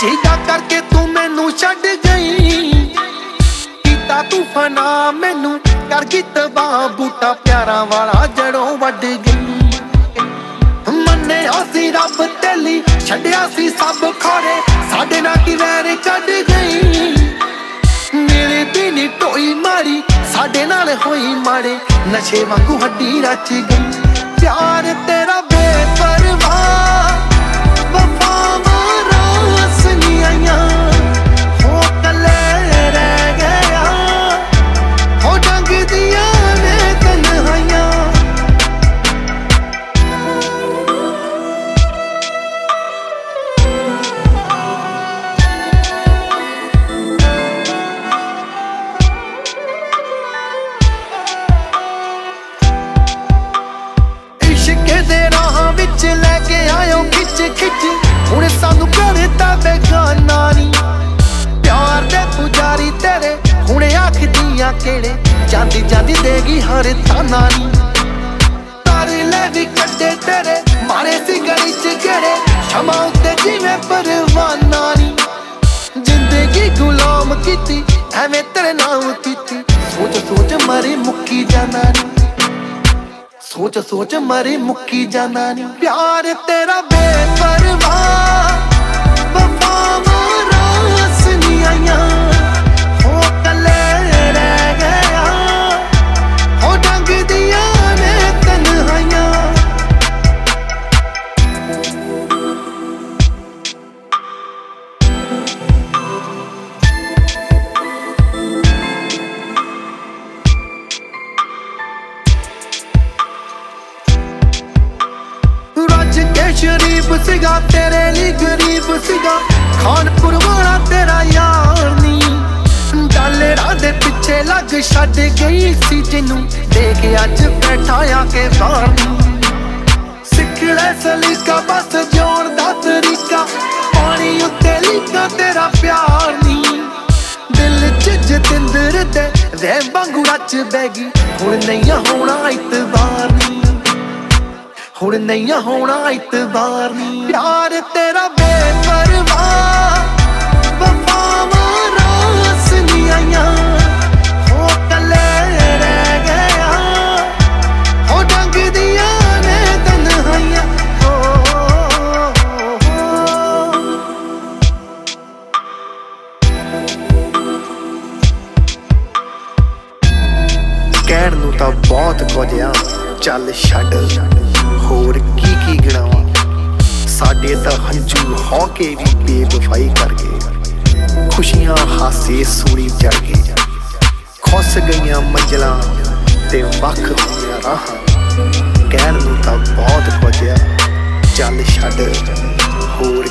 ਜਿਹਦਾ ਕਰਕੇ ਤੂੰ ਮੈਨੂੰ ਛੱਡ ਗਈ। ਕੀਤਾ ਤੂੰ ਫਨਾ ਮੈਨੂੰ, ਕਰ ਗਈ ਤਬਾਹ ਬੂਟਾ ਪਿਆਰਾਂ ਵਾਲਾ ਜੜੋਂ ਵੱਢ ਗਈ। ਮੰਨੇ ਅਸੀਂ ਰੱਬ ਤੇਲੀ ਛੱਡਿਆ ਸੀ ਸਭ ਖੋਰੇ, ਸਾਡੇ ਨਾਲ ਕੀ ਵੈਰ ਕੱਢ ਗਈ। ਮੇਰੇ ਦਿਨ ਟੋਈ ਮਾਰੀ, ਸਾਡੇ ਨਾਲ ਹੋਈ ਮਾਰੇ ਨਸ਼ੇ ਵਾਂਗੂ ਹੱਡੀ ਰਚ ਗਈ। ਪਿਆਰ ਤੇ ਜਾਂਦੀ ਦੇਗੀ ਹਰ ਥਾਨਾ ਨੀ। ਤਾਰੇ ਵੀ ਕੱਢੇ ਤੇਰੇ ਮਾਰੇ ਸੀ ਗਲੀ ਚ ਗੜੇ। ਸ਼ਮਾ ਉੱਤੇ ਜਿਵੇਂ ਪਰਵਾਨਾ ਨੀ। ਜ਼ਿੰਦਗੀ ਗੁਲਾਮ ਕੀਤੀ, ਐਵੇਂ ਤੇਰੇ ਨਾਮ ਕੀਤੀ। ਸੋਚ ਸੋਚ ਮਰੇ ਮੁੱਕੀ ਜਾਣਾ ਨੀ। ਸੋਚ ਸੋਚ ਮਰੇ ਮੁੱਕੀ ਜਾਣਾ ਨੀ। ਪਿਆਰ ਤੇਰਾ ਬੇਪਰਵਾਹ। ਸੀਗਾ, ਤੇਰੇ ਲਈ ਗਰੀਬ ਸੀਗਾ। ਖਾਨਪੁਰ ਵਾਲਾ ਤੇਰਾ ਯਾਰ ਨਹੀਂ। ਡਾਲੇ ਦੇ ਪਿੱਛੇ ਲੱਗ ਛੱਡ ਗਈ ਸੀ ਤੈਨੂੰ ਦੇਖ ਅੱਜ ਬੈਠਾ ਆ ਕੇ ਬਾਹਰ ਸਿੱਖ ਲੈ ਸਲੀਕਾ, ਬਸ ਜੋਣ ਦਾ ਤਰੀਕਾ। ਪਾਣੀ ਉੱਤੇ ਲੀਕਾ, ਤੇਰਾ ਪਿਆਰ ਨਹੀਂ। ਦਿਲ ਚ ਜਤਿੰਦਰ ਤੇ ਵੇ ਵਾਂਗੂ ਰਚ ਬੈਗੀ ਹੁਣ ਨਹੀਂ ਹੋਣਾ ਇਤਬਾਰ ਨਹੀਂ। ਹੁਣ ਨਹੀਂ ਹੋਣਾ ਇਤਬਾਰ ਨਹੀਂ ਪਿਆਰ ਤੇਰਾ ਬੇਪਰਵਾਹ ਵਫਾਵਾਂ ਰਾਸ ਨਹੀਂ ਆਈਆਂ। ਹੋ ਕੱਲੇ ਰਹਿ ਗਿਆ। ਹੋ ਡੰਗ ਦੀਆਂ ਨੇ ਤਨਹਾਈਆਂ। ਕਹਿਣ ਨੂੰ ਤਾਂ ਬਹੁਤ ਕੁਝ ਆ। ਚੱਲ ਛੱਡ। ਹੋਰ ਕੀ ਕੀ ਗਿਣਾਵਾਂ? ਸਾਡੇ ਤਾਂ ਹੰਝੂ ਹੋ ਕੇ ਵੀ ਬੇਵਫਾਈ ਕਰ ਗਏ। ਖੁਸ਼ੀਆਂ ਹਾਸੇ ਸੂਣੀ ਚੜ ਗਏ। ਖੁੱਸ ਗਈਆਂ ਮੰਜ਼ਲਾਂ ਤੇ ਵੱਖ ਹੋਈਆਂ ਰਾਹਾਂ। ਕਹਿਣ ਨੂੰ ਤਾਂ ਬਹੁਤ ਕੁਝ ਆ। ਚੱਲ ਛੱਡ, ਹੋਰ